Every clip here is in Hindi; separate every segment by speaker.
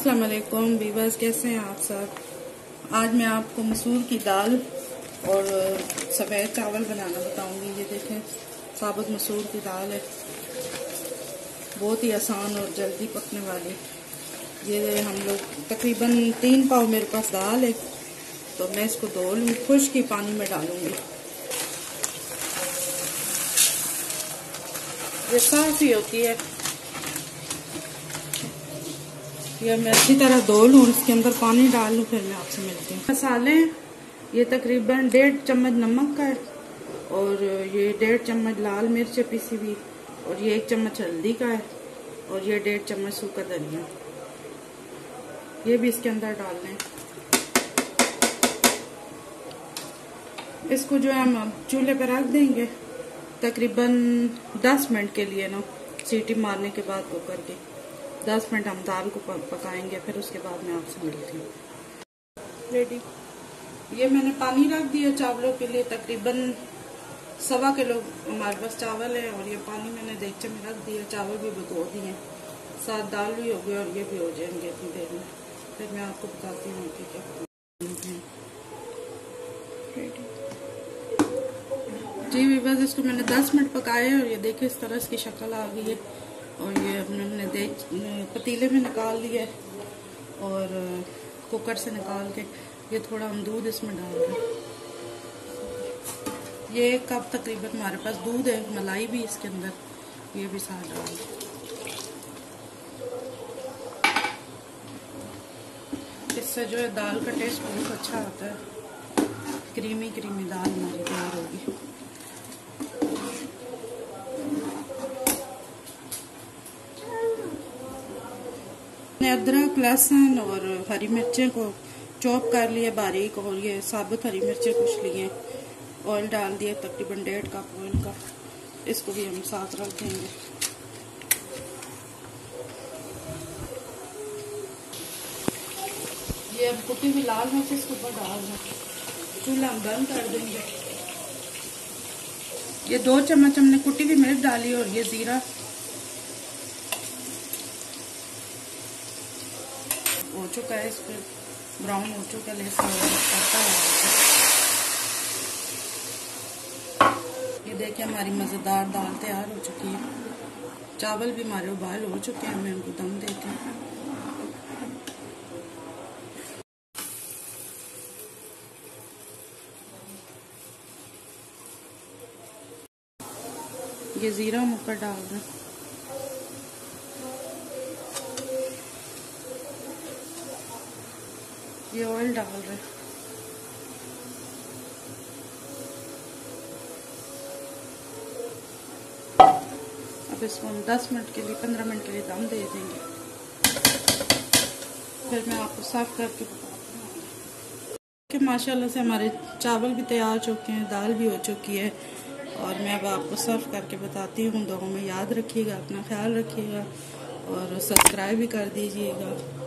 Speaker 1: अस्सलाम वालेकुम वीवर्स कैसे हैं आप सब? आज मैं आपको मसूर की दाल और सफ़ेद चावल बनाना बताऊँगी। ये देखें, साबुत मसूर की दाल है। बहुत ही आसान और जल्दी पकने वाली। ये हम लोग, तकरीबन तीन पाव मेरे पास दाल है तो मैं इसको धो लूँ खुश की पानी में डालूँगी। ये साफ़ ही होती है। ये मैं अच्छी तरह धो लूँ इसके अंदर पानी डाल लूँ, फिर मैं आपसे मिलती हूँ। मसाले, ये तकरीबन डेढ़ चम्मच नमक का है और ये डेढ़ चम्मच लाल मिर्च पीसी हुई और ये एक चम्मच हल्दी का है और ये डेढ़ चम्मच सूखा धनिया। ये भी इसके अंदर डाल लें इसको जो है हम चूल्हे पर रख देंगे तकरीबन 10 मिनट के लिए ना, सीटी मारने के बाद कुकर के। दस मिनट हम दाल को पकाएँगे फिर उसके बाद मैं आपसे मिलती हूँ। रेडी ये मैंने पानी रख दिया चावलों के लिए तकरीबन सवा किलो हमारे पास चावल है और ये पानी मैंने देखचे में रख दिया चावल भी भिगो दिए। साथ दाल भी हो गई और ये भी हो जाएँगे इतनी देर में। फिर मैं आपको बताती हूँ कि क्या जी बस इसको मैंने 10 मिनट पकाया और ये देखिए इस तरह इसकी शक्ल आ गई है। और ये अपने हमने देख पतीले में निकाल लिया और कुकर से निकाल के ये थोड़ा हम दूध इसमें डाल रहे हैं। ये एक कप तकरीबन हमारे पास दूध है, मलाई भी इसके अंदर, ये भी साथ डाल इससे जो है दाल का टेस्ट बहुत अच्छा आता है। क्रीमी क्रीमी दाल हमारी तैयार होगी। अदरक, लहसुन और हरी मिर्चें को चॉप कर लिया बारीक, और ये साबुत हरी मिर्चें कुछ लिए। ऑयल डाल दिया, तकरीबन डेढ़ कप ऑयल का। इसको भी हम साथ रख देंगे। ये अब कुटी हुई लाल मिर्च इसके ऊपर डाल दें। चूल्हा हम बंद कर देंगे। ये दो चम्मच हमने कुटी हुई मिर्च डाली और ये जीरा चुका है इस पर ब्राउन हो चुका है लहसुन ये देखिए, हमारी मज़ेदार दाल तैयार हो चुकी है। चावल भी हमारे उबाल हो चुके हैं मैं उनको दम देती हूँ। ये ज़ीरा ऊपर डाल रहे ये ऑयल डाल रहे अब इसको हम 10 मिनट के लिए 15 मिनट के लिए दम दे देंगे। फिर मैं आपको साफ़ करके बताती हूँ। माशाल्लाह से हमारे चावल भी तैयार हो चुके हैं, दाल भी हो चुकी है। और मैं अब आपको सर्व करके बताती हूँ दो में याद रखिएगा, अपना ख्याल रखिएगा और सब्सक्राइब भी कर दीजिएगा।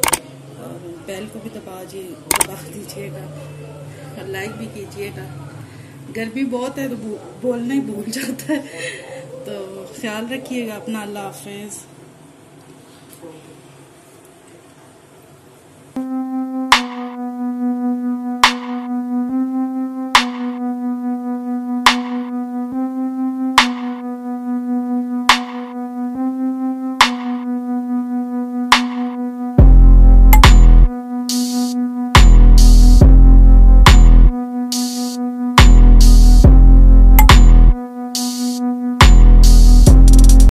Speaker 1: और बैल को भी दबा जी दबा दीजिएगा। लाइक भी कीजिएगा। गर्मी बहुत है तो बोलना ही भूल जाता है। तो ख्याल रखिएगा, अपना अल्लाह हाफिज़।